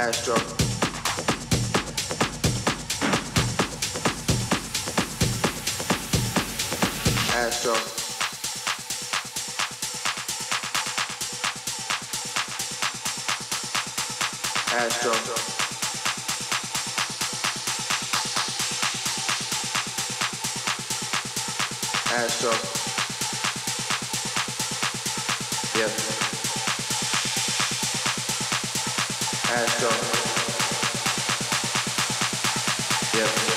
Astro. Astro. Astro. Astro. Astro. Yeah. has done. Yes.